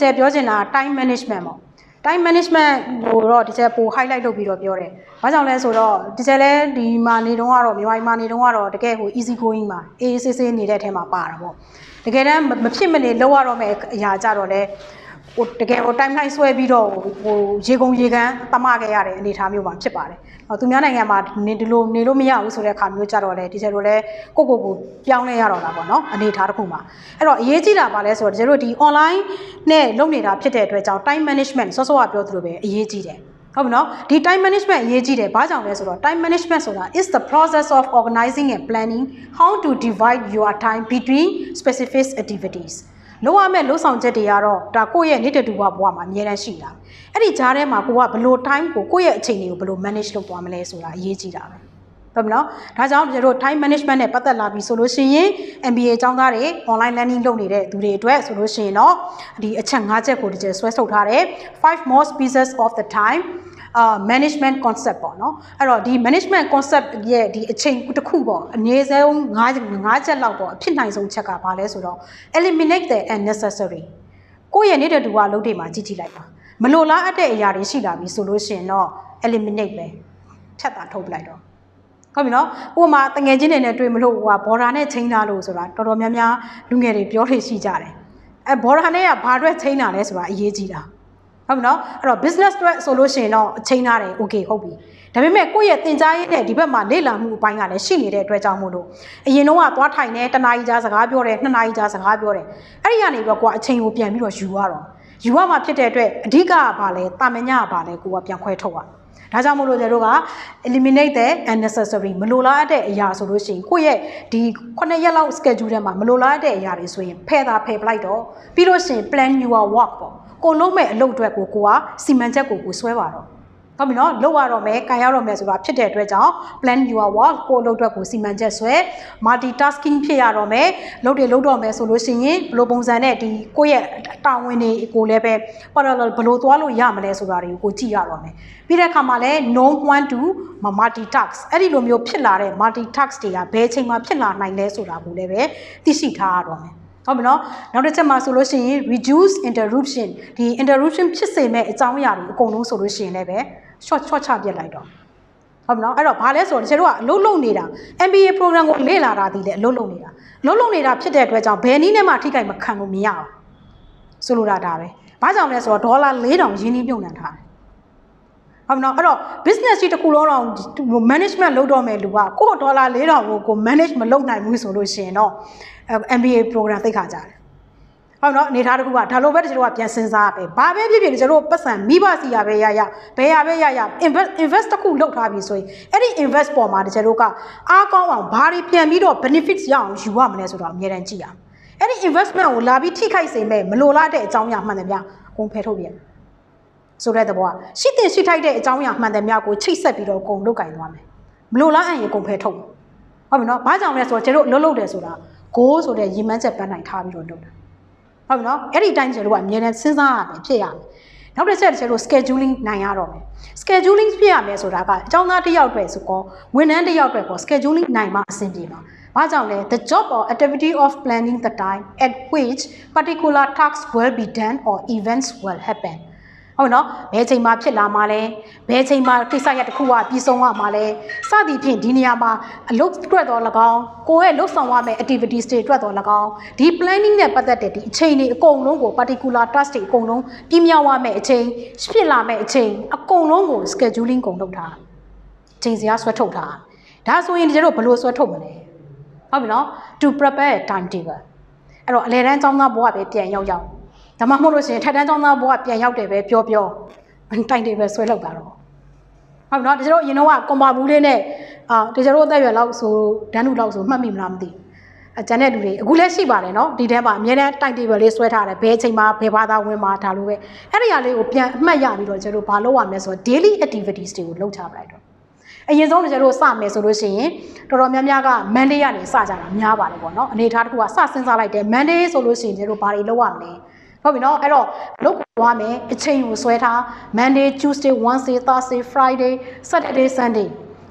နောက်တစ်ခုတစ်ချက်ပြောချင်တာ time management ပေါ့ time management ကိုတော့ဒီချက်ပို highlight လုပ်ပြီးတော့ပြောတယ်။ဘာကြောင့်လဲဆိုတော့ဒီချက်လဲဒီမှာနေတုန်းကတော့မြန်မာပြည်မှာနေတုန်းကတော့တကယ်ဟို easy going မှာအေးအေးဆေးဆေးနေတဲ့အထဲမှာပါတာပေါ့။တကယ်တမ်းမဖြစ်မနေလောက်ရတော့မယ့်အရာကြတော့လဲဟိုတကယ်ဟို timeline ဆွဲပြီးတော့ဟိုရေကုန်ရေကန်တမခဲ့ရတဲ့အနေအထားမျိုးမှာဖြစ်ပါတယ်။ဟော သူများနိုင်ငံမှာနေဒီလိုနေလို့မရဘူးဆိုတဲ့အခါမျိုးကြတော့လေဒီချက်တို့လဲကိုကိုကိုပြောင်းလဲရတော့တာပေါ့နော်အနေအထားတစ်ခုမှာ။အဲ့တော့အရေးကြီးတာပါလဲဆိုတော့ဒီချက်တို့ဒီ online နဲ့လုပ်နေတာဖြစ်တဲ့အတွက်ကြောင့် time management စောစောကပြောသလိုပဲအရေးကြီးတယ်။ဟုတ်ပြီနော်ဒီ time management အရေးကြီးတယ်ဘာကြောင့်လဲဆိုတော့ time management ဆိုတာ is the process of organizing and planning how to divide your time between specific activities လောက်ရမဲ့လှုပ်ဆောင်ချက်တွေကတော့ဒါကိုယ့်ရဲ့နေ့တတူဘဝမှာအများတန်းရှိတာအဲ့ဒီကြားထဲမှာကိုကဘယ်လို time ကိုကိုယ့်ရဲ့အချိန်တွေကိုဘယ်လို manage လုပ်သွားမလဲဆိုတာအရေးကြီးတာပဲဟုတ်ပြီနော်ဒါကြောင့်ကျွန်တော်တို့ time management နဲ့ပတ်သက်လာပြီဆိုလို့ရှိရင် MBA ကျောင်းသားတွေ online learning လုပ်နေတဲ့သူတွေအတွက်ဆိုလို့ရှိရင်တော့ဒီအချက်၅ချက်ကိုဒီကျဆွဲထုတ်ထားတယ်5 more pieces of the time အာ management concept ပေါ့နော်အဲ့တော့ဒီ management concept ရဲ့ဒီအချိန်တစ်ခုပေါ့အနည်းဆုံး၅၅ချက်လောက်ပေါ့အဖြစ်နိုင်ဆုံးချက်ကဘာလဲဆိုတော့ eliminate the unnecessary ကိုယ့်ရဲ့နေတဲ့တူကလုပ်တွေမှာကြည့်ကြည့်လိုက်ပါမလိုလားအပ်တဲ့အရာတွေရှိလာပြီဆိုလို့ရှိရင်တော့ eliminate ပဲဖြတ်တာထုတ်ပလိုက်တော့ဟုတ်ပြီနော်ဥပမာတငယ်ချင်းတွေနဲ့တွေ့မလို့ဟိုကဘော်ဒါနဲ့ချိန်တာလို့ဆိုတာတော်တော်များများလူငယ်တွေပြောလို့ရှိကြတယ်အဲဘော်ဒါနဲ့ကဘာအတွက်ချိန်တာလဲဆိုတာအရေးကြီးတာ ဟုတ်ပြီနော်အဲ့တော့ business အတွက်ဆိုလို့ရှိရင်တော့အချိန်ထားတယ် okay ဟုတ်ပြီဒါပေမဲ့ကိုယ့်ရဲ့တင် जा ရေးနဲ့ဒီဘက်မှာလေ့လာမှုအပိုင်းကလည်းရှိနေတဲ့အတွက်ကြောင့်မို့လို့အရင်တော့ကသွားထိုင်နေတနာရီကြာစကားပြောတယ်နှစ်နာရီကြာစကားပြောတယ်အဲ့ဒီကနေပြီးတော့ကိုကအချိန်ကိုပြန်ပြီးတော့ယူရတော့ယူရမှာဖြစ်တဲ့အတွက်အဓိကကဘာလဲတာမညကဘာလဲကိုကပြန်ခွဲထုတ်ရ ဒါကြောင့်မို့လို့ကျွန်တော်တို့က eliminate the unnecessary မလိုလားတဲ့အရာဆိုလို့ရှိရင်ကိုယ့်ရဲ့ဒီ9ရက်လောက် schedule ထဲမှာမလိုလားတဲ့အရာတွေဆိုရင်ဖယ်တာဖယ်ပလိုက်တော့ပြီးလို့ရှိရင် plan your work ပေါ့ကိုလုံးမဲ့အလုပ်အတွက်ကိုကိုကစီမံချက်ကိုကိုဆွဲပါတော့ ဟုတ်ပြီနော်လုပ်ရတော့မယ်ကန်ရတော့မယ်ဆိုတာဖြစ်တဲ့အတွက်ကြောင့် plan your work ကိုလုပ်အတွက်ကိုစီမံချက်ဆွဲ multitasking ဖြစ်ရတော့မယ်လုပ်တယ်လုပ်တော့မယ်ဆိုလို့ရှိရင်ဘယ်လိုပုံစံနဲ့ဒီကိုယ့်ရဲ့တာဝန်တွေကိုလည်းပဲ parallel ဘယ်လိုသွားလို့ရမလဲဆိုတာတွေကိုကိုကြည့်ရတော့မယ်ပြီးတဲ့အခါမှာလည်း no one to multitask အဲ့ဒီလိုမျိုးဖြစ်လာတဲ့ multitask တွေကဘယ်အချိန်မှဖြစ်လာနိုင်လဲဆိုတာကိုလည်းပဲသိရှိထားရတော့မယ်ဟုတ်ပြီနော်နောက်တစ်ချက်မှာဆိုလို့ရှိရင် reduce interruption ဒီ interruption ဖြစ်စေမဲ့အကြောင်းအရာတွေအကုန်လုံးဆိုလို့ရှိရင်လည်းပဲ short short ချပြစ်လိုက်တော့ဟုတ်ပြီနော်အဲ့တော့ဘာလဲဆိုတော့ကျွန်တော်တို့ကအလုပ်လုပ်နေတာ MBA program ကိုလေ့လာတာဒီလေအလုပ်လုပ်နေတာအလုပ်လုပ်နေတာဖြစ်တဲ့အတွက်ကြောင့်ဘယ်နည်းနဲ့မှထိခိုက်မခံလို့မရအောင်ဆိုလိုတာဒါပဲဘာကြောင့်လဲဆိုတော့ဒေါ်လာ4000ရင်းနှီးမြုပ်နှံထားတယ်ဟုတ်မနော်အဲ့တော့ business ကြီးတစ်ခုလုံးတော့ management လုပ်တော့မယ်လူကကိုယ့်ဒေါ်လာ4000ကိုကို manage မလုပ်နိုင်ဘူးဆိုလို့ရှိရင်တော့ MBA program သိခါကြတယ် ဟုတ်နော်အနေထားတစ်ခုကဒါလိုပဲတချို့ကပြန်စဉ်းစားပဲဘာပဲဖြစ်ဖြစ်ကျွန်တော်ပတ်စံမိဘစီရပဲရရဘယ်ရပဲရရ invest invest တစ်ခုလုပ်ထားပြီဆိုရင်အဲ့ဒီ invest ပေါ်မှာတချို့ကအားကောင်းအောင်ဘာတွေပြန်ပြီးတော့ benefits ရအောင်ယူရမလဲဆိုတော့အများတန်းကြည့်ရအောင်အဲ့ဒီ investment ကိုလာပြီးထိခိုက်စေမဲ့မလိုလားတဲ့အကြောင်းအရာမှန်တယ်ဗျအကုန်ဖယ်ထုတ်ပြန်ဆိုတဲ့သဘောကရှိတင်ရှိထိုက်တဲ့အကြောင်းအရာမှန်တယ်များကိုချိတ်ဆက်ပြီးတော့အကုန်လုတ်ကင်သွားမယ်မလိုလားအရင်အကုန်ဖယ်ထုတ်ဟုတ်ပြီနော်ဘာကြောင့်လဲဆိုတော့ကျွန်တော်လှုပ်လှုပ်တယ်ဆိုတာ goal ဆိုတဲ့ရည်မှန်းချက်ပန်းနိုင်ထားပြီးတော့လုပ်တာ ဟုတ်ပြီနော်အဲ့ဒီတိုင်းကျွန်တော်ကအမြဲတမ်းစဉ်းစားရမယ်ဖြစ်ရမယ်နောက်တစ်ချက်ကျွန်တော် scheduling နိုင်ရတော့မယ် scheduling ဖြစ်ရမယ်ဆိုတာကအကြောင်းသားတစ်ယောက်အတွက်ဆိုတော့ဝန်ထမ်းတစ်ယောက်အတွက်ပေါ့ scheduling နိုင်မှအဆင်ပြေမှာဘာကြောင့်လဲ the job or activity of planning the time at which particular tasks will be done or events will happen ဟုတ်နော်ဘယ်ချိန်မှဖြစ်လာမှာလဲဘယ်ချိန်မှကိစ္စရတစ်ခုကပြီးဆုံးရမှာလဲစသည်ဖြင့်ဒီနေရာမှာအလုပ်အတွက်တော့၎င်းကိုယ့်ရဲ့လုပ်ဆောင်ရမယ့် activities တွေအတွက်တော့၎င်းဒီ planning နဲ့ပတ်သက်တဲ့ဒီအချိန်တွေအကုန်လုံးကို particular task တွေအကုန်လုံးပြမြောက်ရမယ့်အချိန်ဖြစ်လာမယ့်အချိန်အကုန်လုံးကို scheduling ကုန်လုပ်ထားချိန်စရာဆွဲထုတ်ထားဒါဆိုရင်ကျွန်တော်ဘယ်လိုဆွဲထုတ်မလဲဟုတ်ပြီနော် to prepare a timetable အဲ့တော့အလဲတန်းចောင်းသားဘဝပဲပြန်ရောက်ရောက် ဒါမှမဟုတ်လို့ရှိရင်ထက်တန်းចောင်းသားဘဝပြန်ရောက်တယ်ပဲပြောပြောတိုင်တယ်ပဲဆွဲလောက်တာတော့ဟုတ်နော်တချို့ရင်တော့ကွန်ပါဘူးလေးနဲ့အာတချို့အသက်ရွယ်လောက်ဆိုဒန်းလူလောက်ဆိုမှတ်မိမလားမသိအကျန်တဲ့လူတွေအခုလည်းရှိပါတယ်နော်ဒီထဲမှာအများနဲ့တိုင်တေဘယ်လေးဆွဲထားတယ်ဘယ်အချိန်မှာဘယ်ဘာသာဝင်မှာဒါလိုပဲအဲ့ဒီအရာလေးကိုပြန်အမှတ်ရပြီးတော့ကျတို့ဘာလုပ်ရမလဲဆိုတော့ daily activities တွေကိုလုပ်ချပလိုက်တော့အရင်ဆုံးကျတို့စမယ်ဆိုလို့ရှိရင်တော်တော်များများက Monday ကနေစကြတာများပါတယ်ပေါ့နော်အနေထားတစ်ခုကစစဉ်းစားလိုက်တယ် Monday ဆိုလို့ရှိရင်ကျတို့ဘာတွေလုပ်ရမလဲ ဟုတ်ပြီနော်အဲ့တော့လုပ်သွားမယ်အချိန်ကိုဆွဲထား Monday Tuesday Wednesday Thursday Friday Saturday Sunday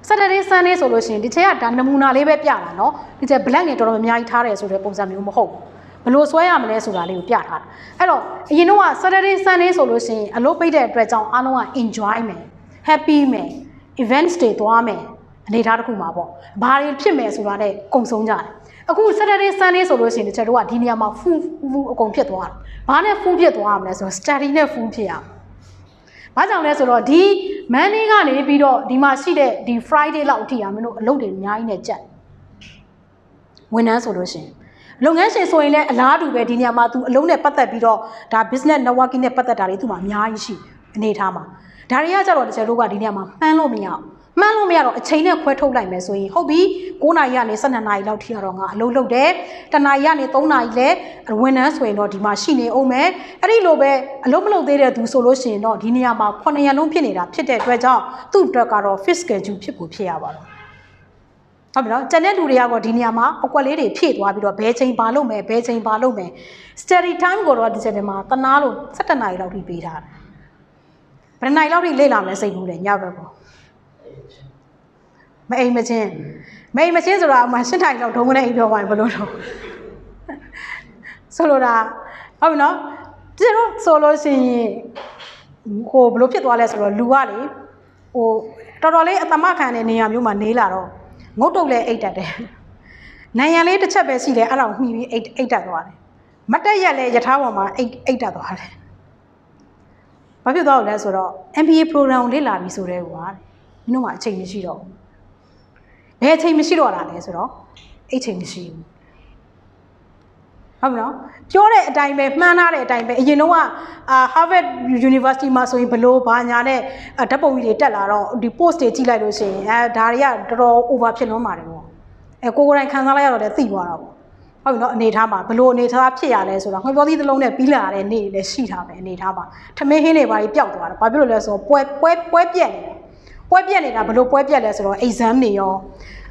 Saturday Sunday ဆိုလို့ရှိရင်ဒီချက်ကဒါနမူနာလေးပဲပြတာနော်ဒီချက် black နဲ့တော်တော်များများကြီးထားတယ်ဆိုတဲ့ပုံစံမျိုးမဟုတ်ဘူးဘယ်လိုဆွဲရမလဲဆိုတာလေးကိုပြထားတာအဲ့တော့အရင်တော့ Saturday Sunday ဆိုလို့ရှိရင်အလုပ်ပိတ်တဲ့အတွက်ကြောင့်အားလုံးက enjoy မယ် happy မယ် events တွေသွားမယ်အနေထားတစ်ခုမှာပေါ့ဘာတွေဖြစ်မယ်ဆိုတာနဲ့ကုံဆုံးကြတယ် အခု Saturday Sunday ဆိုလို့ရှိရင်တချို့တို့ကဒီနေရာမှာ full full အကုန်ဖြစ်သွားတာဘာနဲ့ full ဖြစ်သွားရမလဲဆိုတော့ study နဲ့ full ဖြစ်ရအောင်ဘာကြောင့်လဲဆိုတော့ဒီ Monday ကနေပြီးတော့ဒီမှာရှိတဲ့ဒီ Friday လောက်အထိอ่ะမင်းတို့အလုပ်တွေအများကြီးနဲ့ကြက်ဝန်ထမ်းဆိုလို့ရှိရင်လုပ်ငန်းရှင်ဆိုရင်လည်းအလားတူပဲဒီနေရာမှာ तू အလုံးနဲ့ပတ်သက်ပြီးတော့ဒါ business networking နဲ့ပတ်သက်တာတွေ तू မှာအများကြီးရှိအနေထားမှာဒါတွေကကြတော့တချို့တို့ကဒီနေရာမှာမှန်းလို့မရအောင် မှန်းလို့မရတော့အချိန်နဲ့ခွဲထုတ်လိုက်မယ်ဆိုရင်ဟုတ်ပြီ9နာရီကနေ12နာရီလောက်ထိတော့ငါအလုပ်လုပ်တယ်တနာရီကနေ3နာရီလဲဝန်ထမ်းဆိုရင်တော့ဒီမှာရှိနေအောင်မယ်အဲ့ဒီလိုပဲအလုပ်မလုပ်သေးတဲ့သူဆိုလို့ရှိရင်တော့ဒီနေရာမှာ9ရက်လုံးဖြစ်နေတာဖြစ်တဲ့အတွက်ကြောင့်သူ့အတွက်ကတော့ fixed schedule ဖြစ်ဖို့ဖြစ်ရပါတော့ဟုတ်ပြီနော်ကျန်တဲ့လူတွေကတော့ဒီနေရာမှာအကွက်လေးတွေဖြည့်သွားပြီးတော့ဘယ်ချိန်ပါလို့မယ်ဘယ်ချိန်ပါလို့မယ် study time ကိုတော့ဒီချက်ထဲမှာတနာလို့17နာရီလောက်ထိပေးထားတယ်ဘယ်နိုင်လောက်ထိလေ့လာမယ်စိတ်ဘူးလေညဘက်ပေါ့ မအိမ်မချင်းမအိမ်မချင်းဆိုတာအမှရှင်းထိုင်လောက်ဒုံကနေအိမ်ပြောပါရင်ဘယ်လိုတော့ဆိုလိုတာဟုတ်ပြီနော်ကျတော့ဆိုလို့ရှိရင်ဟိုဘယ်လိုဖြစ်သွားလဲဆိုတော့လူကလေဟိုတော်တော်လေးအသမခံတဲ့နေရာမျိုးမှာနေလာတော့ငုတ်တုတ်လဲအိတ်တက်တယ်နိုင်ရန်လေးတစ်ချက်ပဲရှိတယ်အဲ့ဒါကိုမှီပြီးအိတ်အိတ်တက်သွားတယ်မတက်ရက်လဲယထာပေါ်မှာအိတ်အိတ်တက်သွားတယ်ဘာဖြစ်သွားလို့လဲဆိုတော့ MBA program ကိုလေ့လာပြီးဆိုတဲ့ကွာမင်းတို့မှအချိန်မရှိတော့ဘူး ဘယ်အချိန်မရှိတော့တာလဲဆိုတော့အဲ့ချိန်မရှိဘူးဟုတ်မလားပြောတဲ့အတိုင်းပဲမှန်းထားတဲ့အတိုင်းပဲအရင်တော့ကအာ Harvard University မှာဆိုရင်ဘလို့ဘာညာနဲ့ဓာတ်ပုံကြီးတွေတက်လာတော့ဒီ post တွေကြည့်လိုက်လို့ရှိရင်အဲဒါတွေကတော်တော် over ဖြစ်လွန်းပါတယ်ပေါ့အဲကိုကိုယ်တိုင်ခံစားလိုက်ရတော့လည်းသိသွားတာပေါ့ဟုတ်ပြီနော်အနေထားမှာဘလို့အနေထားဖြစ်ရလဲဆိုတော့ငွေပြောသီးသလုံးနဲ့ပြီးလာတဲ့နေ့လည်းရှိတာပဲအနေထားမှာထမင်းဟင်းတွေဘာကြီးပျောက်သွားတာဘာဖြစ်လို့လဲဆိုတော့ပွဲပွဲပွဲပြက်နေတယ် ပွဲပြက်နေတာဘလို့ပွဲပြက်လဲဆိုတော့ exam တွေရော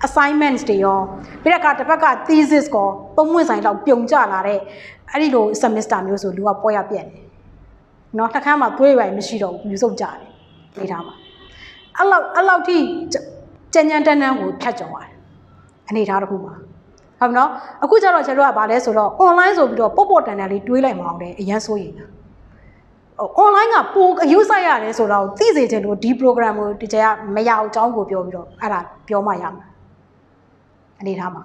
assignments တွေရောပြီးတဲ့အခါတစ်ဖက်က thesis ကိုပုံမှန်ဆိုင်လောက်ပြုံကျလာတဲ့အဲ့ဒီလို semester မျိုးဆိုလူကပွဲရပြက်နေเนาะတစ်ခါမှသွေးရိုင်မရှိတော့ဘူးယူဆုပ်ကြတယ်နေထားမှာအဲ့လောက်အဲ့လောက်ထိကြံကြံတန်းတန်းကိုဖြတ်ကျော်ရတယ်အနေထားတစ်ခုမှာဟုတ်နော်အခုကျတော့ကျွန်တော်ကဗာလဲဆိုတော့ online ဆိုပြီးတော့ပေါ့ပေါ့တန်တန်လေးတွေးလိုက်မအောင်တယ်အရန်ဆိုးရင်ဟို online ကပိုအယူဆိုင်ရတယ်ဆိုတော့သိစေချင်လို့ဒီ program ကိုဒီကျကမရအောင်အကြောင်းကိုပြောပြီးတော့အဲ့ဒါပြောမှရမှာအနေထားမှာ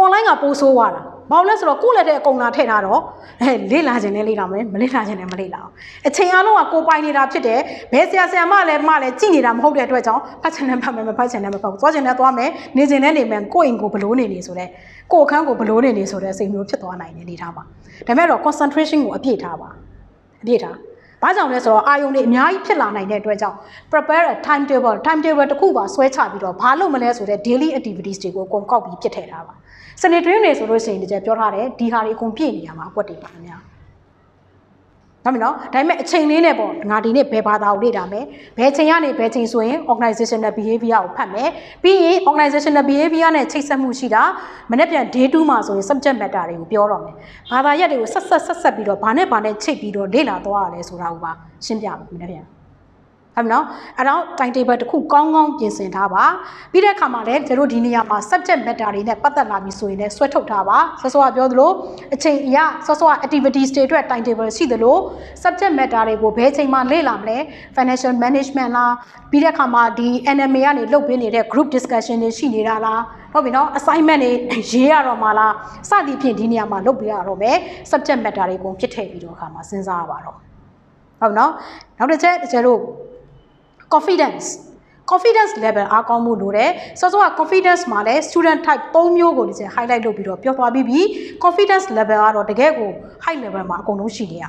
online ကပိုးဆိုးသွားတာဘာလို့လဲဆိုတော့ကိုယ့်လက်ထဲအကုန်လာထည့်ထားတော့အဲလေ့လာခြင်းနဲ့လေ့လာမယ်မလေ့လာခြင်းနဲ့မလေ့လာအောင်အချိန်အလုံးကကိုပိုင်နေတာဖြစ်တယ်ဘယ်ဆရာဆရာမလည်းမလည်းကြည်နေတာမဟုတ်တဲ့အတွက်ကြောင့်ဖတ်ချင်တယ်ဖတ်မယ်မဖတ်ချင်တယ်မဖတ်ဘူးသွားချင်တယ်သွားမယ်နေချင်တဲ့နေမယ်ကိုယ့်အိမ်ကိုဘလို့နေနေဆိုတော့ကိုယ့်အခန်းကိုဘလို့နေနေဆိုတဲ့စိတ်မျိုးဖြစ်သွားနိုင်တယ်နေထားမှာဒါပေမဲ့တော့ concentration ကိုအပြည့်ထားပါအပြည့်ထား ဘာကြောင့်လဲဆိုတော့အာယုံတွေအများကြီးဖြစ်လာနိုင်တဲ့အတွက်ကြောင့် prepare a timetable timetable တစ်ခုပါဆွဲချပြီးတော့ဘာလုပ်မလဲဆိုတဲ့ daily activities တွေကိုအကုန်ကောက်ပြီးပြစ်ထည့်ထားပါစနေ dream တွေဆိုလို့ရှိရင်ဒီကျပြောထားတယ်ဒီဟာတွေအကုန်ပြည့်နေရမှာအကွက်တွေပါခင်ဗျာ ဒါမနော်ဒါပေမဲ့အချိန်လေးနဲ့ပေါ့ငါဒီနေ့ဘယ်ဘာသာကိုလေ့လာမယ်ဘယ်ချိန်ကနေဘယ်ချိန်ဆိုရင် organizational behavior ကိုဖတ်မယ်ပြီးရင် organizational behavior နဲ့ချိတ်ဆက်မှုရှိတာမနေ့ပြန် day 2မှာဆိုရင် subject matter တွေကိုပြောတော့မယ်ဘာသာရပ်တွေကိုဆက်ဆက်ဆက်ဆက်ပြီးတော့ဘာနဲ့ဘာနဲ့ချိတ်ပြီးတော့လေ့လာသွားရလဲဆိုတာကိုပါရှင်းပြမယ်မနေ့ပြန် ဟုတ်မနော်အဲ့တော့ timetable တစ်ခုကောင်းကောင်းပြင်ဆင်ထားပါပြီးတဲ့အခါမှာလည်းကျတို့ဒီနေရာမှာ subject matter တွေနဲ့ပတ်သက်လာပြီဆိုရင်လည်းဆွဲထုတ်ထားပါဆောစောကပြောသလိုအချိန်အရဆောစောက activities တွေအတွက် timetable ရှိသလို subject matter တွေကိုဘယ်ချိန်မှလေ့လာမလဲ financial management လားပြီးတဲ့အခါမှာဒီ NMA ကနေလုပ်ပေးနေတဲ့ group discussion တွေရှိနေတာလားဟုတ်ပြီနော် assignment တွေရေးရတော့မှလားစသည်ဖြင့်ဒီနေရာမှာလုပ်ပြရတော့မယ် subject matter တွေကိုဖြစ်ထည့်ပြီးတော့အခါမှာစဉ်းစားရပါတော့ဟုတ်နော်နောက်တစ်ချက်ကျတို့ confidence confidence level အားကောင်းမှုလိုတယ်စောစောက confidence မှာလည်း student type ၃မျိုးကိုဒီချက် highlight လုပ်ပြီးတော့ပြောသွားပြီးပြီ confidence level ကတော့တကယ်ကို high level မှာအကုန်လုံးရှိနေရ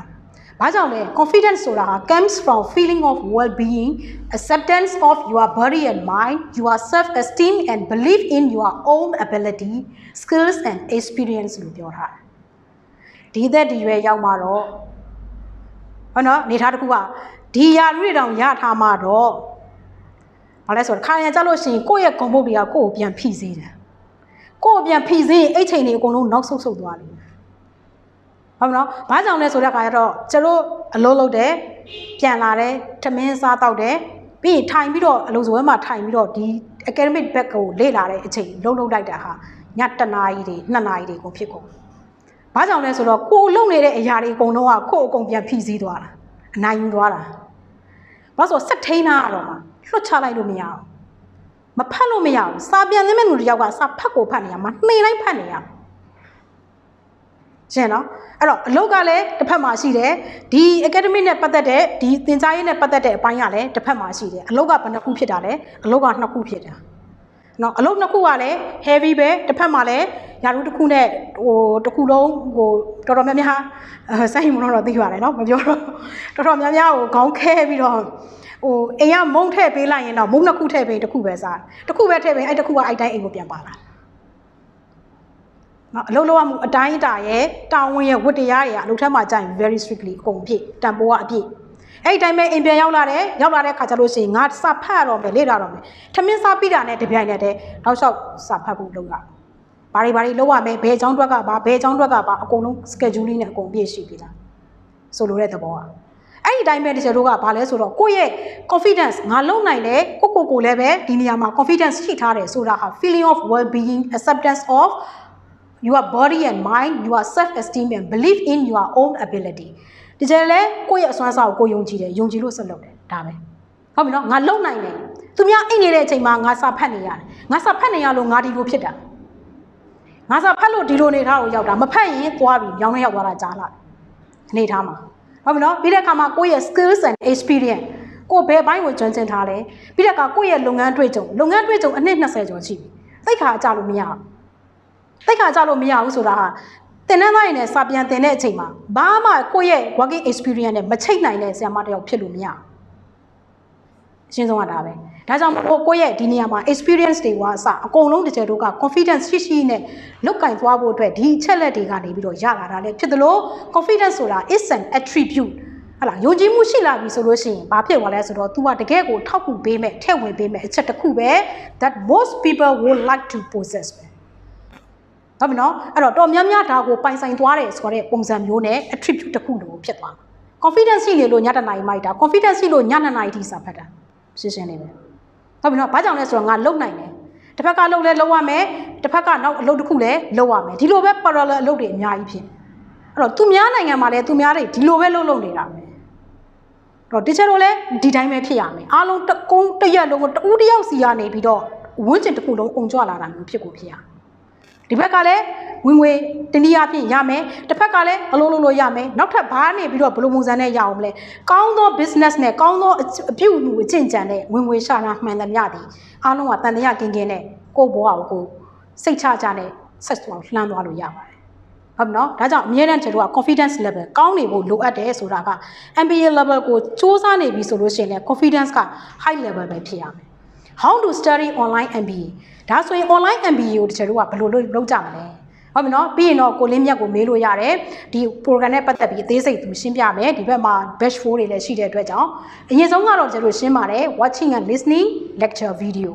ဘာကြောင့်လဲ confidence ဆိုတာဟာ comes from feeling of well being acceptance of your body and mind your self esteem and belief in your own ability skills and experience လို့ပြောထားတယ်ဒီသက်ဒီရွယ်ရောက်မှာတော့ဟောနော်နေထားတစ်ခုက ဒီယာတွေတောင်ရထားမှတော့ဘာလဲဆိုတော့ခါရံကြလို့ရှိရင်ကိုယ့်ရဲ့ကွန်ဖုတ်တွေကကိုယ့်ကိုပြန်ဖိစေးတယ်ကိုယ့်ကိုပြန်ဖိစေးရင်အဲ့ချိန်တွေအကုန်လုံးနောက်ဆုတ်ဆုတ်သွားလိမ့်မယ်ဟုတ်မလားဘာကြောင့်လဲဆိုတဲ့အခါကျတော့ကျတို့အလုပ်လုပ်တယ်ပြန်လာတယ်ထမင်းစားတော့တယ်ပြီးရင်ထိုင်ပြီးတော့အလုပ်စပွဲမှာထိုင်ပြီးတော့ဒီ academic back ကိုလေ့လာတဲ့အချိန်လုံးလုံးလိုက်တာဟာညတနာရီတွေနှစ်နာရီတွေကုန်ဖြစ်ကုန်ဘာကြောင့်လဲဆိုတော့ကိုလုံနေတဲ့အရာတွေအကုန်လုံးကကိုအကုန်ပြန်ဖြီးစည်းသွားတာအနိုင်ယူသွားတာ ဘာလို့ဆိုစက်ထိန်းတာတော့မှလွတ်ချလိုက်လို့မရအောင်မဖတ်လို့မရဘူးစာပြန်သင်းမဲ့လူတစ်ယောက်ကစာဖတ်ကိုဖတ်နေရမှာနှိမ်လိုက်ဖတ်နေရရှင်းနော်အဲ့တော့အလုတ်ကလည်းတစ်ဖက်မှာရှိတယ်ဒီ academic နဲ့ပတ်သက်တဲ့ဒီသင်ကြားရေးနဲ့ပတ်သက်တဲ့အပိုင်းကလည်းတစ်ဖက်မှာရှိတယ်အလုတ်ကဘယ်နှခုဖြစ်တာလဲအလုတ်ကနှစ်ခုဖြစ်တာ နော်အလုတ်နှစ်ခုကလည်း heavy ပဲတစ်ဖက်မှာလည်းယာရုတစ်ခုနဲ့ဟိုတစ်ခုလုံးဟိုတော်တော်များများအဲစိုက်မလို့တော့သိပါတယ်နော်မပြောတော့တော်တော်များများဟိုခေါင်းခဲပြီးတော့ဟိုအိမ်ကမုံထည့်ပေးလိုက်ရင်တော့မုံနှစ်ခုထည့်ပေးတစ်ခုပဲစားတစ်ခုပဲထည့်ပေးအဲ့တစ်ခုကအဲ့တိုင်းအိမ်ကိုပြန်ပါလာနော်အလုံးလုံးမှုအတိုင်းအတာရဲ့တာဝန်ရဲ့ဝတ္တရားတွေကအလုပ်ထက်မှကြာရင် very strictly အကုန်ပြည့်တန်ဖိုးကအပြည့် အဲ့ဒီတိုင်းပဲအိမ်ပြန်ရောက်လာတယ်ရောက်လာတဲ့ခါကျလို့ရှိရင်ငါစာဖတ်ရတော့မယ်လေ့လာတော့မယ်ထမင်းစားပြီးတာနဲ့တပြိုင်နက်တည်းနောက်လျှောက်စာဖတ်ဖို့လုပ်ရဘာတွေဘာတွေလုပ်ရမယ်ဘယ်အကြောင်းတွက်ကဘာဘယ်အကြောင်းတွက်ကဘာအကုန်လုံး scheduling နဲ့အကုန်ပြည့်ရှိပြီလားဆိုလိုတဲ့သဘောကအဲ့ဒီတိုင်းပဲတချို့တို့ကဘာလဲဆိုတော့ကိုယ့်ရဲ့ confidence ငါလုံနိုင်တယ်ကိုကိုကိုလည်းပဲဒီနေရာမှာ confidence ရှိထားတယ်ဆိုတာဟာ feeling of well being acceptance of your body and mind your self esteem and belief in your own ability ဒီကျလဲကိုယ့်ရဲ့အစွမ်းစားကိုကိုယုံကြည်တယ်ယုံကြည်လို့ဆက်လုပ်တယ်ဒါပဲဟုတ်ပြီနော်ငါလုံနိုင်တယ်သူများအိတ်နေတဲ့အချိန်မှာငါစာဖတ်နေရတယ်ငါစာဖတ်နေရလို့ငါဒီလိုဖြစ်တာငါစာဖတ်လို့ဒီလိုနေထားကိုရောက်တာမဖတ်ရင်သွားပြီရောင်းနေရောက်သွားတာကြားလာအနေထားမှာဟုတ်ပြီနော်ပြီးတဲ့အခါမှာကိုယ့်ရဲ့ skills and experience ကိုဘယ်ဘိုင်းကိုကျွမ်းကျင်ထားလဲပြီးတဲ့အခါကိုယ့်ရဲ့လုပ်ငန်းတွေ့ကြုံလုပ်ငန်းတွေ့ကြုံအနှစ်20ကျော်ရှိပြီသိခါအကြလို့မရဘူးသိခါကြလို့မရဘူးဆိုတာဟာ တင်တဲ့သားရင်နဲ့စာပြန်တင်တဲ့အချိန်မှာဘာမှကိုယ့်ရဲ့ working experience နဲ့မချိတ်နိုင်တဲ့ဆရာမတယောက်ဖြစ်လို့မရဘူးအရှင်းဆုံးကဒါပဲဒါကြောင့်မို့ကိုယ့်ရဲ့ဒီနေရာမှာ experience တွေကအစအကုန်လုံးတစ်ချက်တို့က confidence ရှိရှိနဲ့လုတ်ကင်သွားဖို့အတွက်ဒီအချက်လက်တွေကနေပြီးတော့ရလာတာလေဖြစ်သလို confidence ဆိုတာ is an attribute ဟလာယုံကြည်မှုရှိလာပြီဆိုလို့ရှိရင်ဘာဖြစ်သွားလဲဆိုတော့ तू ကတကယ်ကိုထောက်ကူပေးမဲ့ထည့်ဝင်ပေးမဲ့အချက်တစ်ခုပဲ that most people would like to possess ပဲ ဟုတ်ပြီနော်အဲ့တော့တော်များများဒါကိုပိုင်ဆိုင်သွားတယ်ဆိုတဲ့ပုံစံမျိုးနဲ့ attribute တစ်ခုလိုဖြစ်သွား confidence ရှိနေလို့ညတနာရီမိုက်တာ confidence ရှိလို့ညနနာရီထိစာဖတ်တာရှင်းရှင်းလေးပဲဟုတ်ပြီနော်ဘာကြောင့်လဲဆိုတော့ငါလုံနိုင်တယ်တစ်ဖက်ကလုံလဲလုံရမယ်တစ်ဖက်ကနောက်အလုပ်တစ်ခုလဲလုံရမယ်ဒီလိုပဲ parallel အလုပ်တွေအများကြီးဖြစ်အဲ့တော့သူများနိုင်ငံမှာလည်းသူများတွေဒီလိုပဲလုံလုံနေတာပဲတော့တချို့လည်းဒီတိုင်းပဲဖြစ်ရမယ်အားလုံးတကုန်းတရက်လုံးတူတယောက်စီကနေပြီးတော့ဝန်းကျင်တစ်ခုလုံးအုံကြွလာတာမျိုးဖြစ်ကိုဖြစ်ရ ဒီဘက်ကလည်းဝင်ငွေတနည်းအားဖြင့်ရမယ်တစ်ဖက်ကလည်းအလုံးလုံးလို့ရမယ်နောက်ထပ်ဘာနေပြီးတော့ဘယ်လိုပုံစံနဲ့ရအောင်မလဲကောင်းသော business နဲ့ကောင်းသောအပြုအမူအကျင့်ကြံတဲ့ဝင်ငွေရှာနာမှန်သမျှသည်အားလုံးကတန်တရားကင်းကင်းနဲ့ကိုယ့်ဘဝကိုကိုစိတ်ချကြနဲ့ဆက်သွားလှမ်းသွားလို့ရပါတယ်ဟုတ်နော်ဒါကြောင့်အမြဲတမ်းကျွန်တော်က confidence level ကောင်းနေဖို့လိုအပ်တယ်ဆိုတာက MBA level ကိုစူးစမ်းနေပြီဆိုလို့ရှိရင်လည်း confidence က high level ပဲဖြစ်ရမယ် how to study online MBA ဒါဆိုရင် online MBA ကိုကျွန်တော်တို့ကဘယ်လိုလုပ်ကြမလဲဟုတ်ပြီနော်ပြီးရင်တော့ကိုလင်းမြတ်ကိုမေးလို့ရတယ်ဒီ program နဲ့ပတ်သက်ပြီးအသေးစိတ်သူရှင်းပြမယ်ဒီဘက်မှာ batch 4တွေလည်းရှိတဲ့အတွက်ကြောင့်အရင်ဆုံးကတော့ကျွန်တော်ရှင်းပါတယ် watching and listening lecture video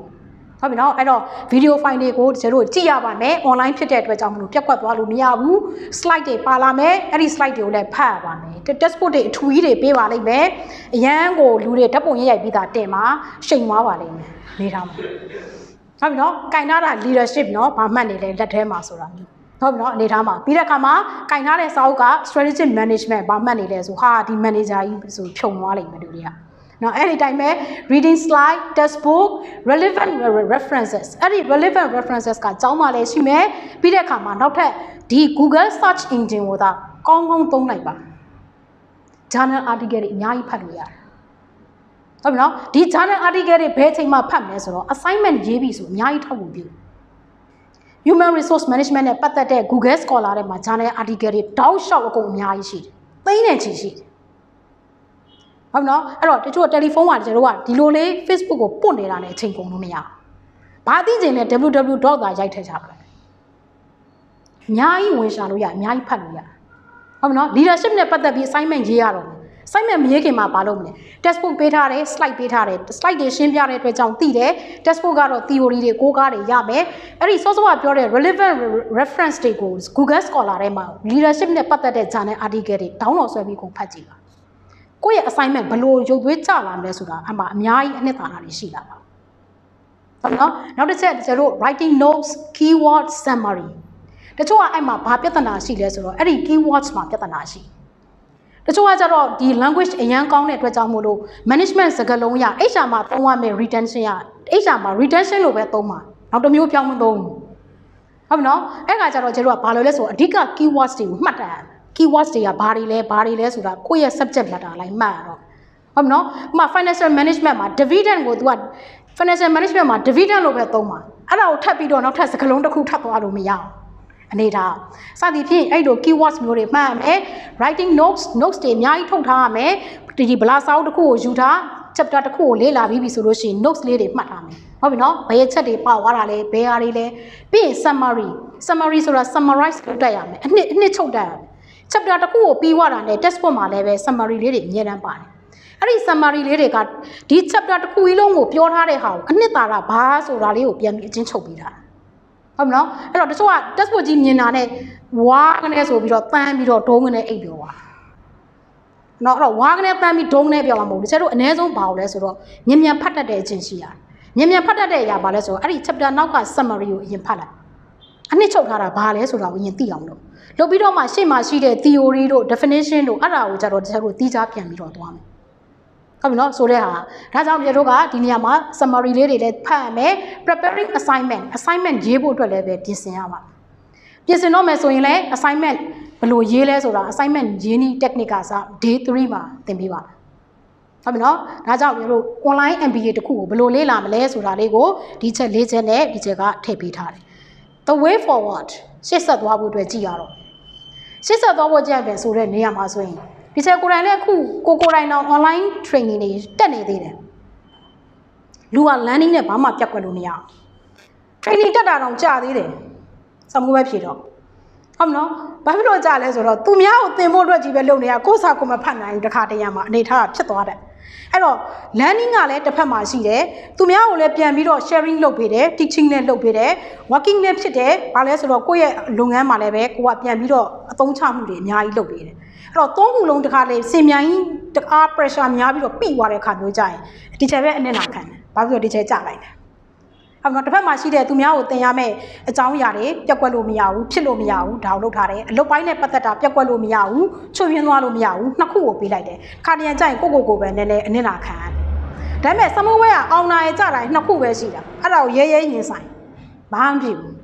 ဟုတ်ပြီနော်အဲ့တော့ video file တွေကိုကျွန်တော်တို့ကြည့်ရပါမယ် online ဖြစ်တဲ့အတွက်ကြောင့်မလို့ပြတ်ကွက်သွားလို့မရဘူး slide တွေပါလာမယ်အဲ့ဒီ slide တွေကိုလည်းဖတ်ရပါမယ် textbook တွေအထူကြီးတွေပေးပါလိမ့်မယ်အရန်ကိုလူတွေဓာတ်ပုံရိုက်ရိုက်ပြီးသားတင်မှာရှိန်သွားပါလိမ့်မယ်နေထားမှာ ဟုတ်ပြီနော်ကင်ထားတာ leadership နော်ဘာမှတ်နေလဲလက်ထဲမှာဆိုတာမျိုးဟုတ်ပြီနော်အနေထားမှာပြီးတဲ့အခါမှာကင်ထားတဲ့စာအုပ်က strategic management ဘာမှတ်နေလဲဆိုဟာဒီ manager ကြီးဆိုဖြုံသွားလိမ့်မယ်လူတွေကနော်အဲ့ဒီတိုင်းပဲ reading slide textbook relevant references အဲ့ဒီ relevant references ကကျောင်းမှာလည်းရှိမယ်ပြီးတဲ့အခါမှာနောက်ထပ်ဒီ Google search engine ကိုသာကောင်းကောင်းသုံးလိုက်ပါ journal article တွေအများကြီးဖတ်လို့ရတယ် ဟုတ်ပြီနော်ဒီ journal article တွေဘယ်ချိန်မှဖတ်မလဲဆိုတော့ assignment ရေးပြီဆိုအများကြီးထောက်ဖို့ပြု human resource management နဲ့ပတ်သက်တဲ့ Google Scholar ထဲမှာ journal article တွေတောက်လျှောက်အကုန်အများကြီးရှိတယ်။သိနေချီရှိတယ်။ဟုတ်နော်အဲ့တော့တချို့တယ်လီဖုန်းကကျွန်တော်တို့ကဒီလိုလေး Facebook ကိုပုတ်နေတာနဲ့အချိန်ကုန်လို့မရဘူး။ဘာသိချင်လဲ www. သာရိုက်ထည့်ချပါလား။အများကြီးဝင်ရှာလို့ရအများကြီးဖတ်လို့ရ။ဟုတ်နော် leadership နဲ့ပတ်သက်ပြီး assignment ရေးရတော့မယ်။ assignment မရေးခင်မှာဘာလုပ်မလဲ textbook ပေးထားတယ် slide ပေးထားတယ် slide တွေရှင်းပြတဲ့အတွက်ကြောင့်သိတယ် textbook ကတော့ theory တွေကိုးကားတွေရမယ်အဲ့ဒီစောစောကပြောတဲ့ relevant reference တွေကို Google Scholar ထဲမှာ leadership နဲ့ပတ်သက်တဲ့ journal article တွေ download ဆွဲပြီးကုန်ဖတ်ကြည့်ပါကိုယ့်ရဲ့ assignment ဘလို့ရုပ်သွေးကြလာမလဲဆိုတာအမှအများကြီးအနှစ်သာရတွေရှိလာပါဟုတ်နော်နောက်တစ်ချက်ကျွန်တော်တို့ writing notes keyword summary တတချို့ကအဲ့မှာဘာပြဿနာရှိလဲဆိုတော့အဲ့ဒီ keywords မှာပြဿနာရှိတ ချို့ကကြတော့ဒီ language အရန်ကောင်းတဲ့အတွက်ကြောင့်မို့လို့ management စကားလုံးရ HR မှာသုံးရမယ် retention ရ HR မှာ retention လို့ပဲသုံးမှာနောက်တစ်မျိုးပြောင်းမသုံးဘူးဟုတ်ပြီနော်အဲ့ကကြတော့ကျတို့ကဘာလို့လဲဆိုတော့အဓိက keywords တွေကိုမှတ်တာ keywords တွေကဘာတွေလဲဘာတွေလဲဆိုတာကိုယ့်ရဲ့ subject matter လိုက်မှတ်ရတော့ဟုတ်ပြီနော်ဥပမာ financial management မှာ dividend ကို तू က financial management မှာ dividend လို့ပဲသုံးမှာအဲ့ဒါကိုထပ်ပြီးတော့နောက်ထပ်စကားလုံးတစ်ခုထပ်သွားလို့မရအောင် အနေထားစသည်ဖြင့်အဲ့လို keywords မျိုးတွေမှတ်ရမယ် writing notes notes တွေအများကြီးထုတ်ထားရမယ်ဒီဒီဗလာစာအုပ်တစ်ခုကိုယူထား chapter တစ်ခုကိုလေ့လာပြီးပြီဆိုလို့ရှိရင် notes လေးတွေမှတ်ထားမယ်ဟုတ်ပြီနော်ဘယ်ချက်တွေပါသွားတာလဲဘယ်ဟာတွေလဲပြီးရင် summary summary ဆိုတာ summarize လုပ်တတ်ရမယ်အနှစ်အနှစ်ချုပ်တတ်ရမယ် chapter တစ်ခုကိုပြီးသွားတာနဲ့ textbook မှာလည်းပဲ summary လေးတွေအများတန်းပါတယ်အဲ့ဒီ summary လေးတွေကဒီ chapter တစ်ခုကြီးလုံးကိုပြောထားတဲ့ဟာကိုအနှစ်သာရဘာဆိုတာလေးကိုပြန်ပြီးအချင်းချုပ်ပြီးတာ ဟုတ်မလားအဲ့တော့တချို့က textbook ကြီးမြင်တာနဲ့ဝါကနေဆိုပြီးတော့တန်းပြီးတော့ဒုံးကနေအိပ်ပြောသွားနော်အဲ့တော့ဝါကနေတန်းပြီးဒုံးနဲ့ပြောမှာမဟုတ်ဘူးတချို့တို့အ ਨੇ ဆုံးဘာလို့လဲဆိုတော့မြင်မြန်ဖတ်တတ်တဲ့အချင်းရှိရတယ်မြင်မြန်ဖတ်တတ်တဲ့အရာဘာလဲဆိုတော့အဲ့ဒီ chapter နောက်က summary ကိုအရင်ဖတ်လိုက်အနှစ်ချုပ်ထားတာဘာလဲဆိုတာကိုအရင်သိအောင်လုပ်လုပ်ပြီးတော့မှရှေ့မှာရှိတဲ့ theory တို့ definition တို့အဲ့ဒါကိုကြတော့တချို့တို့သိချပြန်ပြီးတော့သွားမယ် ဟုတ်ပြီနော်ဆိုတဲ့ဟာဒါကြောင့်ပြည်တို့ကဒီနေရာမှာ summary လေးတွေလည်းဖတ်ရမယ် preparing assignment assignment ရေးဖို့အတွက်လည်းပဲပြင်ဆင်ရမှာပြင်ဆင်တော့မယ်ဆိုရင်လည်း assignment ဘယ်လိုရေးလဲဆိုတာ assignment ရေးနည်း technique ကစ day 3မှာသင်ပေးပါဟုတ်ပြီနော်ဒါကြောင့်ပြည်တို့ online MBA တခုကိုဘယ်လိုလေ့လာမလဲဆိုတာလေးကိုဒီချက်၄ချက်နဲ့ဒီချက်ကထည့်ပေးထားတယ် the way forward ရှေ့ဆက်သွားဖို့အတွက်ကြည့်ရတော့ရှေ့ဆက်သွားဖို့ကြည့်ရပြန်ဆိုတဲ့နေရာမှာဆိုရင် ဒီချက်ကိုယ်တိုင်လည်းအခုကိုကိုယ်တိုင်တော့ online training တွေတက်နေသေးတယ်လူက learning နဲ့ဘာမှပြတ်ကွက်လို့မရအောင် training တက်တာတော့ကြာသေးတယ်စမှုပဲဖြေတော့ဟုတ်မနော်ဘာဖြစ်လို့ကြာလဲဆိုတော့သူများကိုသင်ဖို့အတွက်ကြီးပဲလုပ်နေတာကိုယ်စာကိုမဖတ်နိုင်ဘူးတခါတရံမှာအနေထားဖြစ်သွားတယ် အဲ့တော့ learning ကလည်းတစ်ဖက်မှာရှိတယ်သူများကိုလည်းပြန်ပြီးတော့ sharing လုပ်ပေးတယ် teaching နဲ့လုပ်ပေးတယ် working နဲ့ဖြစ်တယ်ဘာလဲဆိုတော့ကိုယ့်ရဲ့လုပ်ငန်းမှာလည်းပဲကိုကပြန်ပြီးတော့အသုံးချမှုတွေအများကြီးလုပ်ပေးတယ်အဲ့တော့သုံးခုလုံးတစ်ခါလေစင်မြိုင်တအား pressure များပြီးတော့ပြီးသွားတဲ့အခါမျိုးကြရင် teacher ပဲအနစ်နာခံတယ်ဘာဖြစ်လို့ teacher ကြလိုက်တ ယ်အဲ့တော့တစ်ဖက်မှာရှိတဲ့သူများကိုသင်ရမယ့်အကြောင်းအရာတွေပြက်ကွက်လို့မရဘူးဖြစ်လို့မရဘူးဒါကိုလုပ်ထားတယ်အလုပ်ပိုင်းနဲ့ပတ်သက်တာပြက်ကွက်လို့မရဘူးချွတ်ယွင်းသွားလို့မရဘူးနှစ်ခုကိုပေးလိုက်တယ်ခါတရံကြရင်ကိုကိုကိုပဲနည်းနည်းအနစ်နာခံရတယ်ဒါပေမဲ့စမဝဲကအောင်နာရဲ့ကြတိုင်းနှစ်ခုပဲရှိတာအဲ့ဒါကိုရဲရဲရင်ဆိုင်ဘာမှမဖြစ်ဘူး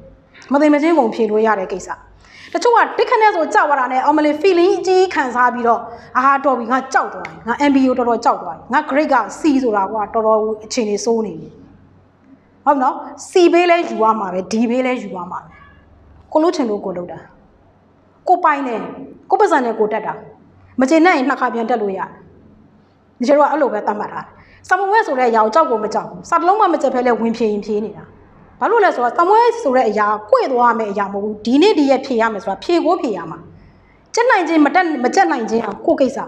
မသိမချင်းကုန်ဖြေလို့ရတဲ့ကိစ္စတချို့ကတိခနဲ့ဆိုကြောက်ရတာနဲ့အောင်မလေး feeling အကြီးခံစားပြီးတော့အာတော်ပြီငါကြောက်သွားပြီငါ MBO တော်တော်ကြောက်သွားပြီငါ grade က C ဆိုတာကွာတော်တော်အခြေအနေစိုးနေပြီ ဟုတ်နော်စီဘေးလဲယူရမှာပဲဒီဘေးလဲယူရမှာပဲကိုလို့ချင်လို့ကိုလို့တာကိုပိုင်တယ်ကိုပါစံနဲ့ကိုတက်တာမချင်နဲ့ရင်နှစ်ခါပြန်တက်လို့ရတယ်ဒီကျတော့အဲ့လိုပဲတတ်မှတ်တာဆမွဲဆိုတဲ့အရာကိုကြောက်ကိုမကြောက်ဘူးစတလုံးမှမကြက်ဖဲလဲဝင်ဖြေရင်ဖြေနေတာဘာလို့လဲဆိုတော့တမွဲဆိုတဲ့အရာကိုယ်သွားရမယ့်အရာမဟုတ်ဘူးဒီနေ့ဒီရက်ဖြေရမယ်ဆိုတာဖြေကိုဖြေရမှာကြက်နိုင်ခြင်းမတက်မကြက်နိုင်ခြင်းကကိုယ်ကိစ္စ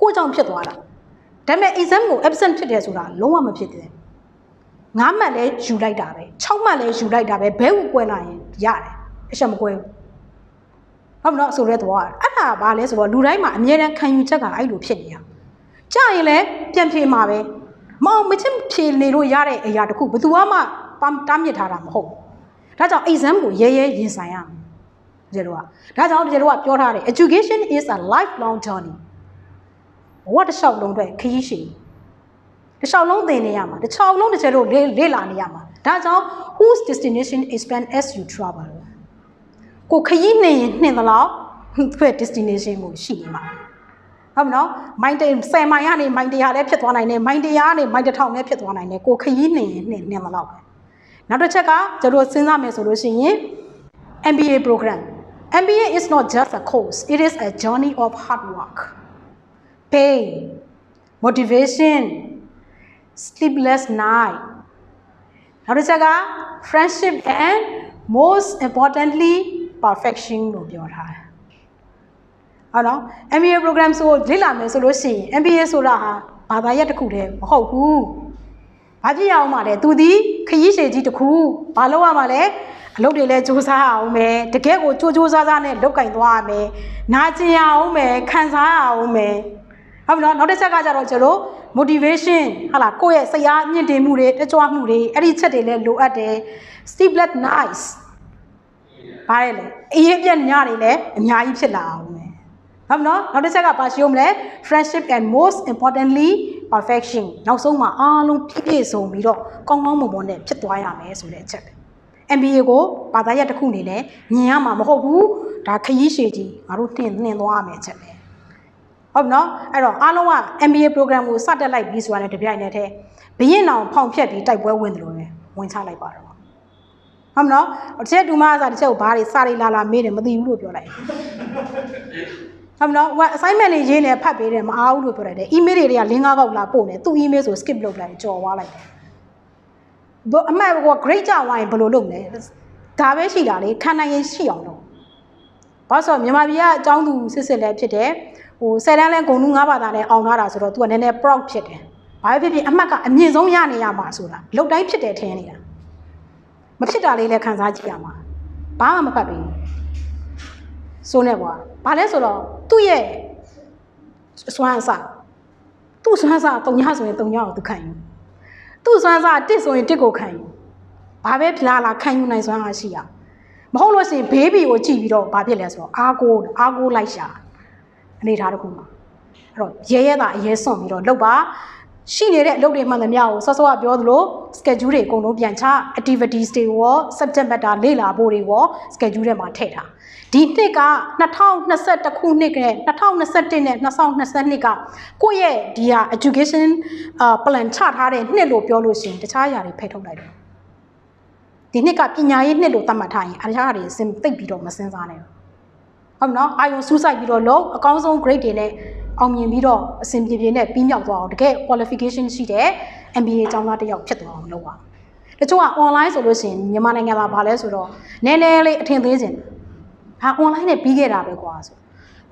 ကိုယ်ကြောင့်ဖြစ်သွားတာဒါပေမဲ့ exam ကို absent ဖြစ်တယ်ဆိုတာလုံးဝမဖြစ်တယ် 9မှတ်လဲယူလိုက်တာပဲ6မှတ်လဲယူလိုက်တာပဲဘဲဟူကွဲလာရင်ရတယ်အချက်မကွဲဘူးဟုတ်တော့ဆိုရဲသွားအဲ့ဒါဘာလဲဆိုတော့လူတိုင်းမှာအမြဲတမ်းခံယူချက်ကအဲ့လိုဖြစ်နေတာကြာရင်လည်းပြန်ဖြေမှာပဲမအောင်မချင်ဖြေနေလို့ရတဲ့အရာတခုဘယ်သူမှတားမြစ်ထားတာမဟုတ်ဘူးဒါကြောင့် exam ကိုရဲရဲရင်ဆိုင်ရမယ်ကျေတို့ကဒါကြောင့်ကျေတို့ကပြောထားတယ် education is a lifelong journey ဘဝတစ်လျှောက်လုံးအတွက်ခရီးရှည် တစ်လျှောက်လုံးသင်နေရမှာတစ်ချောင်းလုံးတစ်ချက်လို့လေ့လာနေရမှာဒါကြောင့် whose destination is spent as you travel ကိုခရီးနှင်ရင်နှင်သလောက်သူ့ destination ကိုရှိနေမှာဟုတ်မနော်မိုင်းတ10မိုင်ကနေမိုင်း100လည်းဖြစ်သွားနိုင်တယ်မိုင်း100ကနေမိုင်း1000လည်းဖြစ်သွားနိုင်တယ်ကိုခရီးနှင်ရင်နှင်နှင်သလောက်ပဲနောက်တစ်ချက်ကကျွန်တော်စဉ်းစားမယ်ဆိုလို့ရှိရင် MBA program MBA is not just a course it is a journey of hard work pain motivation sleepless night နောက်တစ်ချက်က friendship and most importantly perfection လို့ပြောထားတယ်ဟုတ်နော် MBA program ဆိုလေ့လာမယ်ဆိုလို့ရှိရင် MBA ဆိုတာဟာဘာသာရပ်တစ်ခုတည်းမဟုတ်ဘူးဘာဖြစ်ရအောင်မလဲသူဒီခရီးရှည်ကြီးတစ်ခုဘာလုပ်ရမှာလဲအလုပ်တွေလည်းစူးစမ်းအောင်မယ်တကယ်ကိုကြိုးကြိုးစားစားနဲ့လုပ်ကင်သွားရမယ်နာကျင်ရအောင်မယ်ခံစားရအောင်မယ်ဟုတ်ပြီနော်နောက်တစ်ချက်ကကြတော့ကျတော့ motivation ဟာလာကိုယ့်ရဲ့စိတ်အားမြင့်တင်မှုတွေတကြွမှုတွေအဲ့ဒီချက်တွေလည်းလိုအပ်တယ် sleepless nights ဘာလဲလဲအရေးပြက်ညတွေလည်းအများကြီးဖြစ်လာအောင်မယ်ဟုတ်မနော်နောက်တစ်ချက်ကပါရှိဦးမလဲ friendship and most importantly perfection နောက်ဆုံးမှာအားလုံးပြည့်ပြည့်စုံပြီးတော့ကောင်းကောင်းမွန်မွန်နဲ့ဖြစ်သွားရမယ်ဆိုတဲ့အချက်ပဲ MBA ကိုဘာသာရပ်တစ်ခုအနေနဲ့မြင်ရမှာမဟုတ်ဘူးဒါခရီးရှည်ကြီးငါတို့နှင်နှင်သွားရမယ်အချက်ပဲ ဟုတ်ပြီနော်အဲ့တော့အားလုံးက MBA program ကိုစတက်လိုက်ပြီးဆိုတာနဲ့တပြိုင်နက်တည်းဘရင်အောင်ဖောင်ဖြက်ပြီးတိုက်ပွဲဝင်တယ်လို့ပဲဝင်ချလိုက်ပါတော့ဟုတ်မနော်တစ်ချက်ဒူမအစားတစ်ချက်ကိုဘာတွေစာတွေလာလာမေးတယ်မသိဘူးလို့ပြောလိုက်ဟုတ်မနော်ဟို assignment တွေရေးနေဖတ်ပေးတယ်မအားဘူးလို့ပြောလိုက်တယ် email တွေကလင်းကားကောက်လာပို့နေသူ့ email ဆို skip လုပ်လိုက်ကြော်သွားလိုက်တယ်ဘအမှန်က great ကြဝိုင်းဘယ်လိုလုပ်လဲဒါပဲရှိတာလေခံနိုင်ရင်ရှိအောင်လုပ်ဘာလို့ဆိုမြန်မာပြည်ကအကြောင်းသူစစ်စစ်လည်းဖြစ်တယ် ဟိုဆယ်တန်းလဲဂုံလူ၅ဘာသာနဲ့အောင်ထားတာဆိုတော့ तू ကနည်းနည်း proud ဖြစ်တယ်ဘာပဲဖြစ်ဖြစ်အမှတ်ကအမြင့်ဆုံးရနေရမှာဆိုတာလုတ်တိုင်းဖြစ်တယ်ထင်နေတာမဖြစ်တာလေးလည်းခံစားကြည့်ရမှာဘာမှမဖတ်ဘူးဆိုနေကွာဘာလဲဆိုတော့သူ့ရဲ့စွမ်းအစသူ့စွမ်းအစတုံညဆိုရင်တုံညကိုသူခံယူသူ့စွမ်းအစတစ်ဆိုရင်တစ်ကိုခံယူဘာပဲဖလားလားခံယူနိုင်စွမ်းအားရှိရမဟုတ်လို့ရှိရင်ဘေးဘီကိုကြည့်ပြီးတော့ဘာဖြစ်လဲဆိုတော့အာကိုအာကိုလိုက်ရှာ အနေထားတစ်ခုမှာအဲ့တော့ရဲရဲတာအရေးစွန့်ပြီးတော့လောက်ပါရှိနေတဲ့အလုပ်တွေမှန်သမျှကိုစောစောကပြောသလို schedule တွေအကုန်လုံးပြန်ချ activities တွေရော subject matter လေ့လာဖို့တွေရော schedule ထဲမှာထည့်ထားဒီနှစ်က2021ခုနှစ်ကနဲ့2021နဲ့2022ကကိုယ့်ရဲ့ဒီဟာ education plan ချထားတဲ့နှစ်လို့ပြောလို့ရှိရင်တခြားအရာတွေဖယ်ထုတ်လိုက်တော့ဒီနှစ်ကပညာရေးနှစ်လို့သတ်မှတ်ထားရင်အားရတွေစဉ်သိပ်ပြီးတော့မစင်စားနဲ့ ဟုတ်နော်အာယုံစူးစိုက်ပြီးတော့လုံးအကောင်းဆုံး grade တွေနဲ့အောင်မြင်ပြီးတော့အဆင်ပြေပြေနဲ့ပြီးမြောက်သွားအောင်တကယ် qualification ရှိတဲ့ MBA ကျောင်းသားတစ်ယောက်ဖြစ်သွားအောင်လုပ်ပါတချို့က online ဆိုလို့ရှိရင်မြန်မာနိုင်ငံမှာဗာလဲဆိုတော့နည်းနည်းလေးအထင်သေးခြင်းဟာ online နဲ့ပြီးခဲ့တာပဲကွာဆို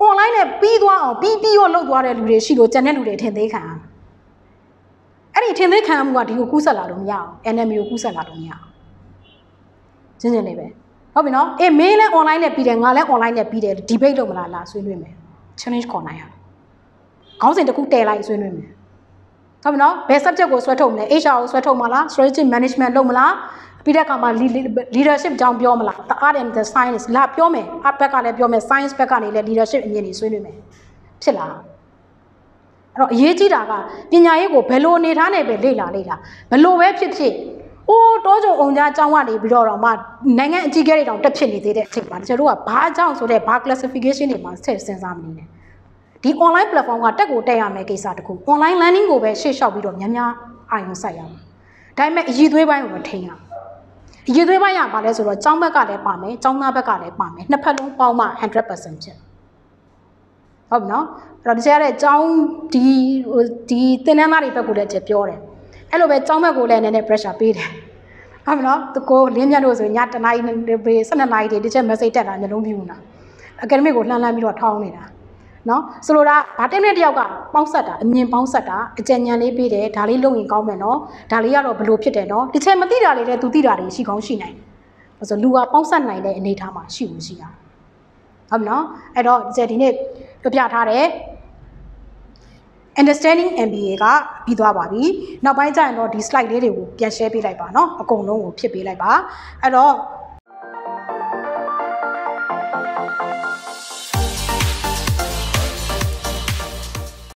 online နဲ့ပြီးသွားအောင်ပြီးပြီးရောလုပ်သွားတဲ့လူတွေရှိလို့ကြံတဲ့လူတွေအထင်သေးခံအဲ့ဒီအထင်သေးခံမှုကဒီကိုကူးဆက်လာလို့မရအောင် enemy ကိုကူးဆက်လာလို့မရအောင်ကျင်းကျင်းလေးပဲ ဟုတ်ပြီနော်အေးမင်းလည်း online နဲ့ပြီးတယ်ငါလည်း online နဲ့ပြီးတယ် debate လုပ်မလားလားဆွေးနွေးမယ် challenge ခေါ်နိုင်ရခေါင်းစဉ်တစ်ခုတည်လိုက်ဆွေးနွေးမယ်ဟုတ်ပြီနော်ဘယ် subject ကိုဆွဲထုတ်မလဲ HR ကိုဆွဲထုတ်မလား strategic management လုပ်မလားပြီးတဲ့အခါမှာ leadership ကြောင်းပြောမလား the art and the science လာပြောမယ် art ဘက်ကလည်းပြောမယ် science ဘက်ကနေလည်း leadership အမြင်တွေဆွေးနွေးမယ်ဖြစ်လားအဲ့တော့အရေးကြီးတာကပညာရေးကိုဘယ်လိုအနေထားနဲ့ပဲလေ့လာလေ့လာဘယ်လိုပဲဖြစ်ဖြစ် အိုးတောကြုံအောင်ကြားအကြောင်းကနေပြီးတော့တော့မှနိုင်ငံအကြီးအကဲတွေတောင်တက်ဖြစ်နေသေးတဲ့အချိန်မှာကျွန်တော်တို့ကဘာအကြောင်းဆိုတဲ့ဘာ classification တွေမှာဆက်စဉ်းစားမနေနဲ့ဒီ online platform ကတက်ကိုတက်ရမယ်ကိစ္စတခု online learning ကိုပဲရှေ့လျှောက်ပြီးတော့များများအာရုံစိုက်ရမယ်ဒါပေမဲ့အည်သွေးပိုင်းကိုမထိန်ရဘူးအရေးသွေးပိုင်းရပါလဲဆိုတော့ចောင်းဘက်ကလည်းပါမယ်ចောင်းသားဘက်ကလည်းပါမယ်နှစ်ဖက်လုံးပေါင်းမှ100%ဖြစ်ဟုတ်ပြီနော်အဲ့တော့တရားတဲ့ចောင်းဒီဒီတင်နန်းသားတွေဘက်ကလည်းပြောတယ် အဲ့လိုပဲចောင်းဘက်ကိုလည်းနည်းနည်း pressure ပေးတယ်ဟုတ်ပြီနော်တကိုလင်းမြတ်လို့ဆိုညတနားရီ12နာရီတည်းတစ်ချက် message တက်တာမျိုးလုံးပြူနာ academic ကိုလှမ်းလှမ်းပြီးတော့ထောင်းနေတာနော်ဆိုလိုတာဗာတင်းနဲ့တယောက်ကပေါင်းဆက်တာအမြင်ပေါင်းဆက်တာအကြံဉာဏ်လေးပေးတယ်ဒါလေးလုပ်ရင်ကောင်းမယ်နော်ဒါလေးကတော့ဘလို့ဖြစ်တယ်နော်ဒီချက်မသိတာလေးလည်းသူသိတာတွေရှိကောင်းရှိနိုင်တယ်ဆိုလူကပေါင်းဆက်နိုင်တဲ့အနေအထားမှာရှိလို့ရှိတာဟုတ်ပြီနော်အဲ့တော့ဒီချက်ဒီနေ့ပြပြထားတဲ့ understanding MBA ကပြီးသွားပါပြီနောက်ပိုင်းကျရင်တော့ဒီ slide လေးတွေကိုပြန် share ပေးလိုက်ပါเนาะအကုန်လုံးကိုဖြစ်ပေးလိုက်ပါအဲ့တော့